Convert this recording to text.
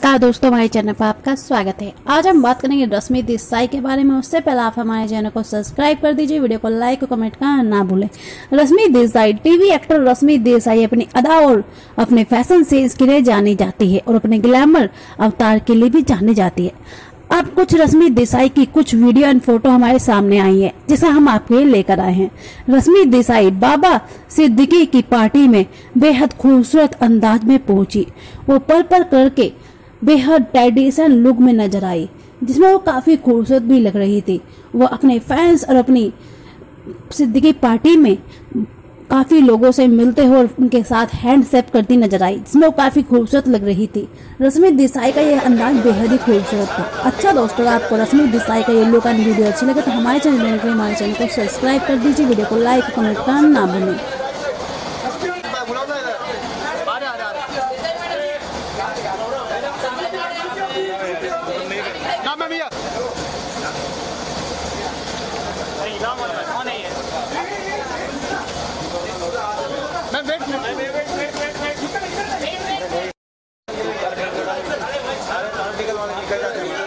नमस्कार दोस्तों, हमारे चैनल पर आपका स्वागत है। आज हम बात करेंगे रश्मि देसाई के बारे में। उससे पहले आप हमारे चैनल को सब्सक्राइब कर दीजिए, वीडियो को लाइक और कमेंट करना ना भूलें। रश्मि देसाई, टीवी एक्टर रश्मि देसाई अपनी अदा और अपने फ़ैशन सेंस के लिए जानी जाती है और अपने ग्लैमर अवतार के लिए भी जानी जाती है। अब कुछ रश्मि देसाई की कुछ वीडियो एंड फ़ोटो हमारे सामने आई है, जिसे हम आपके लिए लेकर आए हैं। रश्मि देसाई बाबा सिद्दीकी की पार्टी में बेहद खूबसूरत अंदाज में पहुँची। वो पल पल करके बेहद ट्रेडिशन लुक में नज़र आई, जिसमें वो काफ़ी खूबसूरत भी लग रही थी। वो अपने फैंस और अपनी सिद्दीकी पार्टी में काफ़ी लोगों से मिलते हुए उनके साथ हैंडसेप करती नज़र आई, जिसमें वो काफ़ी खूबसूरत लग रही थी। रश्मि देसाई का यह अंदाज बेहद ही खूबसूरत था। अच्छा दोस्तों, आपको रश्मि देसाई का ये लुक एंड वीडियो अच्छी लगे तो हमारे चैनल हमारे चैनल को सब्सक्राइब कर दीजिए वीडियो को लाइक कमेंट करना ना भूलें। ना मैं भैया मैं वेट निकल जाते हैं